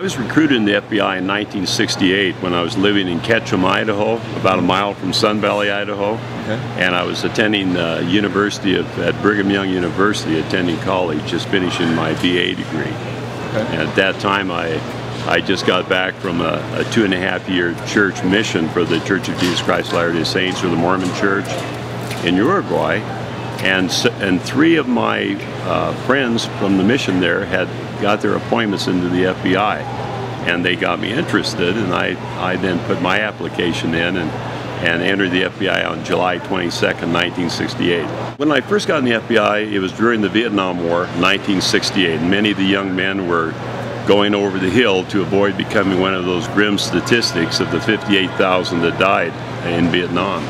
I was recruited in the FBI in 1968 when I was living in Ketchum, Idaho, about a mile from Sun Valley, Idaho. Okay. And I was attending the University of, at Brigham Young University, attending college, just finishing my BA degree. Okay. And at that time, I I just got back from a, a, two and a half year church mission for the Church of Jesus Christ of Latter-day Saints or the Mormon Church in Uruguay. And, and three of my uh, friends from the mission there had got their appointments into the FBI. And they got me interested, and I, I then put my application in and, and entered the FBI on July 22nd, 1968. When I first got in the FBI, it was during the Vietnam War, 1968. Many of the young men were going over the hill to avoid becoming one of those grim statistics of the 58,000 that died in Vietnam.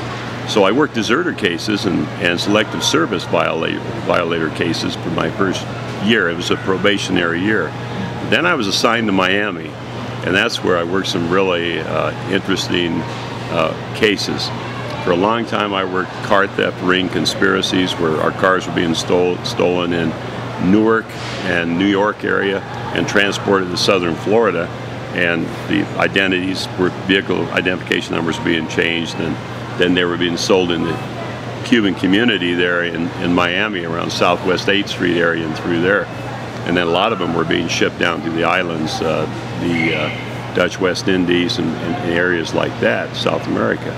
So I worked deserter cases and, and selective service violator, violator cases for my first year. It was a probationary year. Then I was assigned to Miami, and that's where I worked some really uh, interesting uh, cases. For a long time, I worked car theft ring conspiracies where our cars were being stole, stolen in Newark and New York area and transported to southern Florida. And the identities were vehicle identification numbers being changed and then they were being sold in the Cuban community there in, in Miami around Southwest 8th Street area and through there. And then a lot of them were being shipped down to the islands, uh, the uh, Dutch West Indies and, and, areas like that, South America.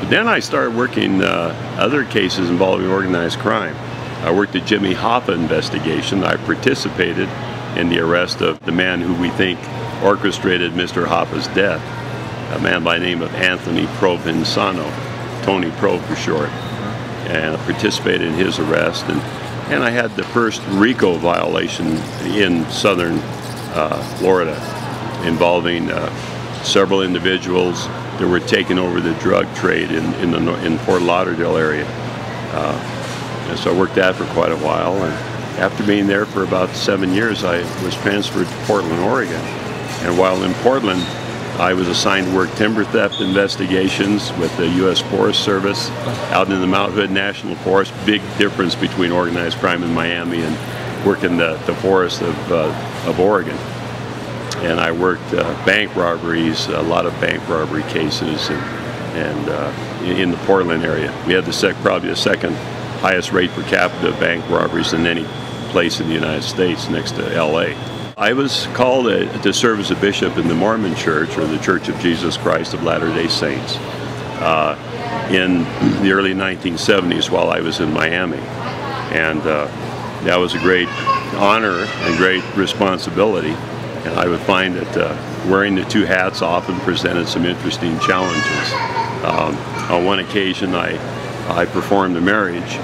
But then I started working uh, other cases involving organized crime. I worked the Jimmy Hoffa investigation. I participated in the arrest of the man who we think orchestrated Mr. Hoffa's death a man by the name of Anthony Provenzano, Tony Pro for short, and participated in his arrest. And, and I had the first RICO violation in southern uh, Florida involving uh, several individuals that were taking over the drug trade in, in the in Fort Lauderdale area. Uh, and so I worked that for quite a while. And after being there for about seven years, I was transferred to Portland, Oregon. And while in Portland, I was assigned to work timber theft investigations with the U.S. Forest Service out in the Mount Hood National Forest. Big difference between organized crime in Miami and working the, the forest of, uh, of Oregon. And I worked uh, bank robberies, a lot of bank robbery cases, and, and uh, in the Portland area. We had the sec, probably the second highest rate per capita of bank robberies in any place in the United States next to L.A. I was called to serve as a bishop in the Mormon Church, or the Church of Jesus Christ of Latter-day Saints, uh, in the early 1970s while I was in Miami. And uh, that was a great honor and great responsibility. And I would find that uh, wearing the two hats often presented some interesting challenges. Um, on one occasion, I, I performed a marriage,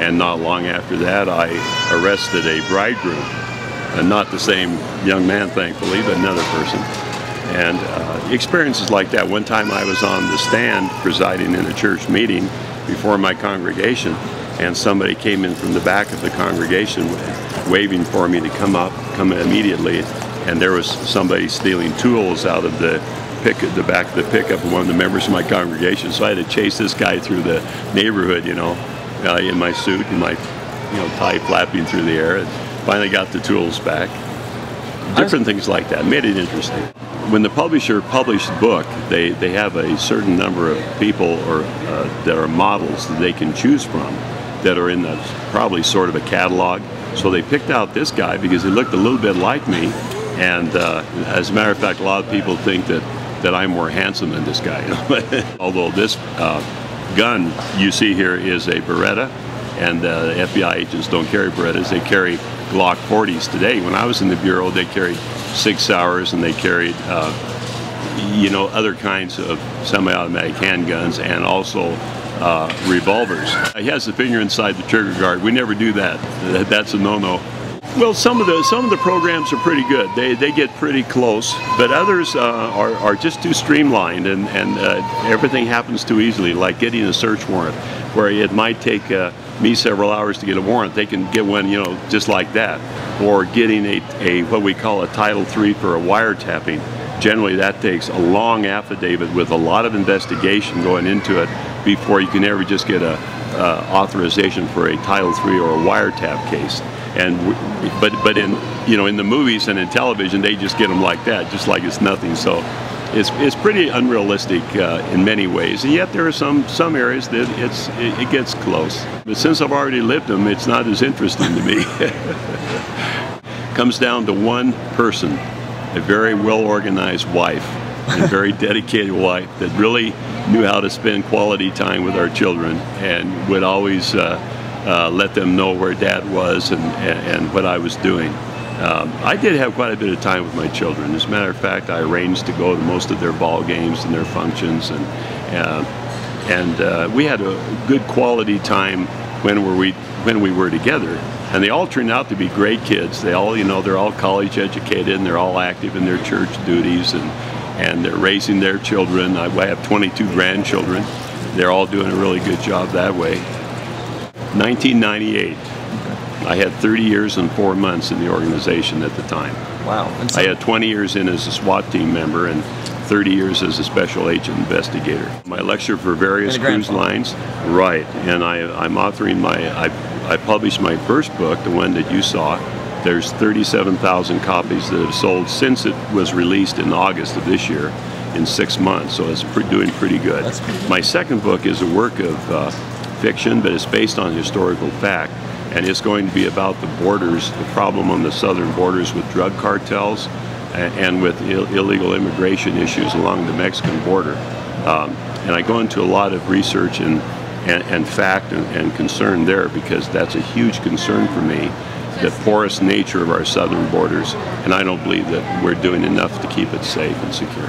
and not long after that, I arrested a bridegroom and not the same young man, thankfully, but another person. And uh, experiences like that. One time I was on the stand presiding in a church meeting before my congregation, and somebody came in from the back of the congregation waving for me to come up, come immediately, and there was somebody stealing tools out of the pick the back of the pickup of one of the members of my congregation. So I had to chase this guy through the neighborhood, you know, uh, in my suit and my, you know, tie flapping through the air. And, finally got the tools back. Different things like that made it interesting. When the publisher published the book, they, they have a certain number of people or uh, that are models that they can choose from that are in the, probably sort of a catalog. So they picked out this guy because he looked a little bit like me. And uh, as a matter of fact, a lot of people think that, that I'm more handsome than this guy. Although this uh, gun you see here is a Beretta, and uh, FBI agents don't carry Berettas, they carry Glock 40s today. When I was in the Bureau, they carried six hours and they carried, uh, you know, other kinds of semi-automatic handguns and also uh, revolvers. He has the finger inside the trigger guard. We never do that. That's a no-no. Well, some of the some of the programs are pretty good. They, they get pretty close, but others uh, are, are just too streamlined and, and uh, everything happens too easily, like getting a search warrant, where it might take uh, me several hours to get a warrant. They can get one, you know, just like that. Or getting a, a what we call a Title III for a wiretapping. Generally, that takes a long affidavit with a lot of investigation going into it before you can ever just get a uh, authorization for a Title III or a wiretap case. and but but in you know in the movies and in television they just get them like that, just like it's nothing. So it's, it's pretty unrealistic uh, in many ways, and yet there are some some areas that it's it, it gets close. But since I've already lived them, it's not as interesting to me. Comes down to one person, a very well organized wife, a very dedicated wife that really knew how to spend quality time with our children and would always uh, uh, let them know where dad was and, and, and what I was doing. Um, I did have quite a bit of time with my children. As a matter of fact, I arranged to go to most of their ball games and their functions, and uh, and uh, we had a good quality time when were we when we were together. And they all turned out to be great kids. They all, you know, they're all college educated and they're all active in their church duties and and they're raising their children. I, I have 22 grandchildren. They're all doing a really good job that way. 1998. I had 30 years and four months in the organization at the time. Wow. I had 20 years in as a SWAT team member and 30 years as a special agent investigator. My lecture for various cruise lines, right? And I, am authoring my. I, I published my first book, the one that you saw. There's 37,000 copies that have sold since it was released in August of this year, in six months. So it's pre doing pretty good. My second book is a work of uh, fiction, but it's based on historical fact and it's going to be about the borders, the problem on the southern borders with drug cartels and, and with Ill illegal immigration issues along the Mexican border. Um, and I go into a lot of research and, and, and fact and, and, concern there because that's a huge concern for me, the porous nature of our southern borders, and I don't believe that we're doing enough to keep it safe and secure.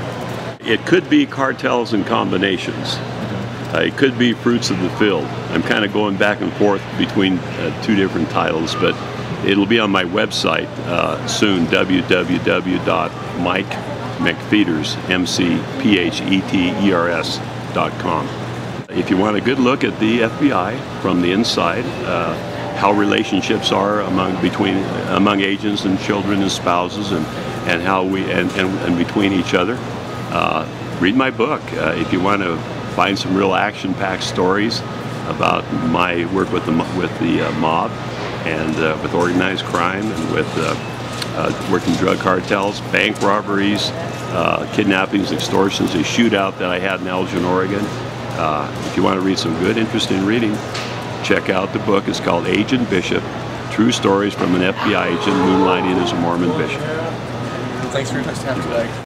It could be cartels and combinations. Uh, it could be Fruits of the Field. I'm kind of going back and forth between uh, two different titles, but it'll be on my website uh, soon, www.mikemcpheters.com. If you want a good look at the FBI from the inside, uh, how relationships are among between among agents and children and spouses, and and how we and, and, and between each other, uh, read my book. Uh, if you want to find some real action-packed stories about my work with the with the uh, mob and uh, with organized crime and with uh, uh working drug cartels, bank robberies, uh, kidnappings, extortions, a shootout that I had in Elgin, Oregon. Uh, if you want to read some good, interesting reading, check out the book. It's called Agent Bishop: True Stories from an FBI Agent Moonlighting as a Mormon Bishop. Thanks for your time today.